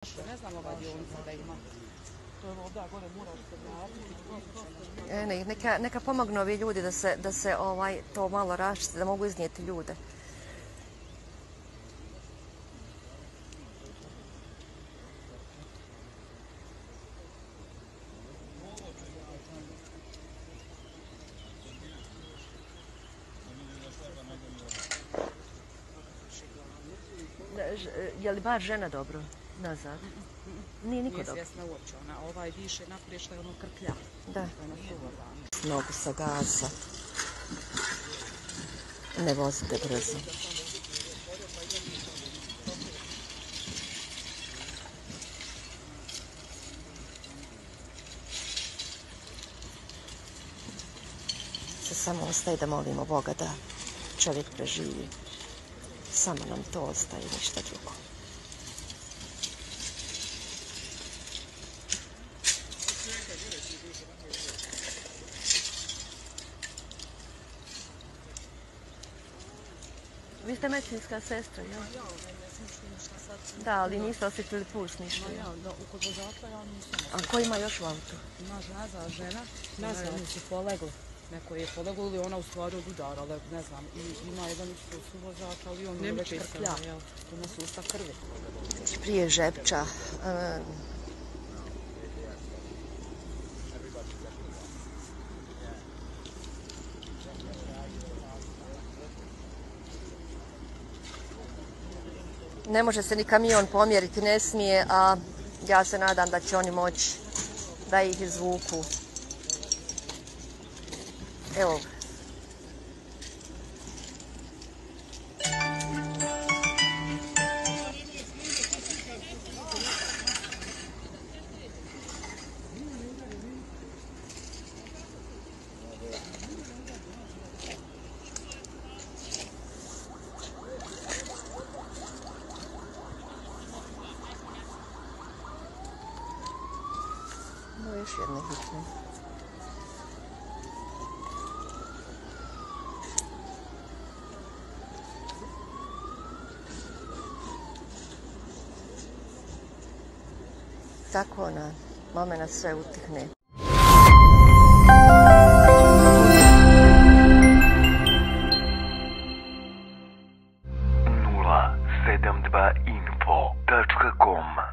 Ne znam ova dionica da ima. To je ovdje gore vratiti. E, ne, neka, neka pomognu ovi ljudi da se, da se ovaj, to malo raščisti, da mogu iznijeti ljude. Je li bar žena dobro? Nazad. Nije niko Nije dobro. svjesna uopće. Ona ovaj diše naprijed što je ono krklja. Da. Suvozana. Nogu sa gasa. Ne vozite brzo. Se samo ostaje da molimo Boga da čovjek preživi. Samo nam to ostaje, ništa drugo. Vi ste medicinska sestra, jel? Da, ali niste osjetili puls ništa. jel? Ja, da, u kod vozača ja nisam. A ko ima još u autu? Naš nazad žena. Nazad. Oni su polegli. Neko je poleglo ili ona u stvari od udara, ali ne znam. I ima jedan isto suvozač, ali on je već krklja. Ima sustav krvi. Prije Žepča. Ne može se ni kamion pomjeriti, ne smije, a ja se nadam da će oni moći da ih izvuku. Evo, još jedne hitne. Tako ona, moment sve utihne. Nula, sedam, dva, info, tačka, kom.